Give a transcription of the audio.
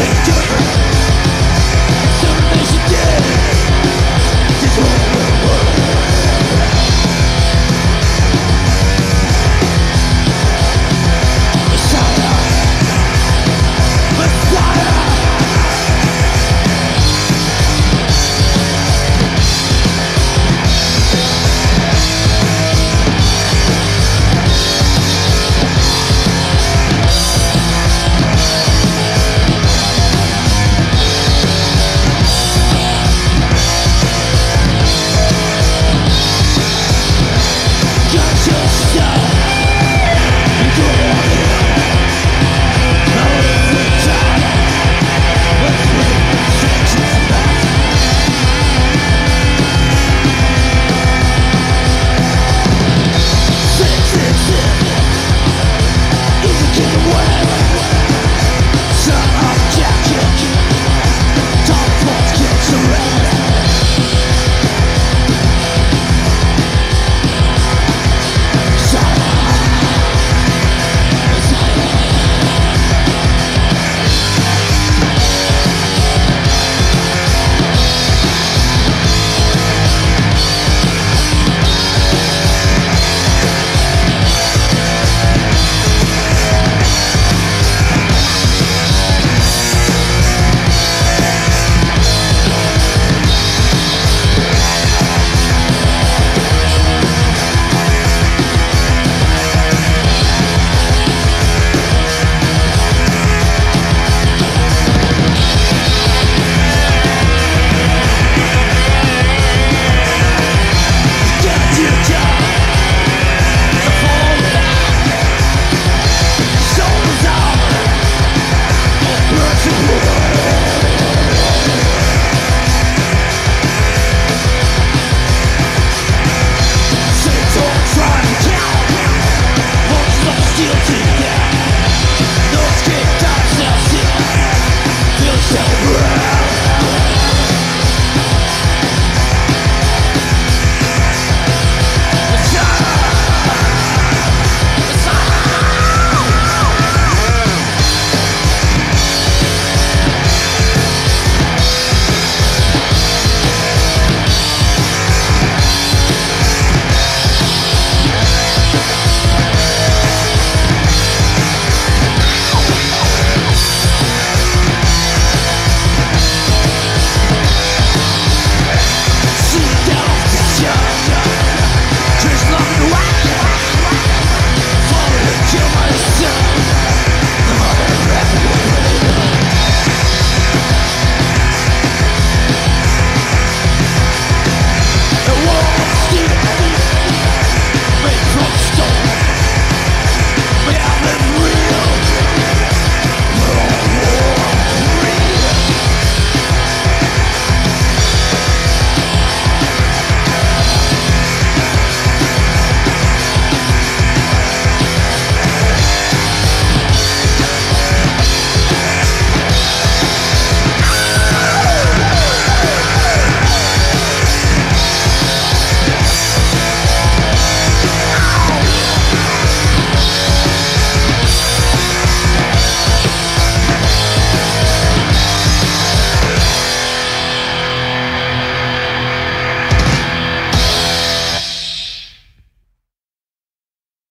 Yeah.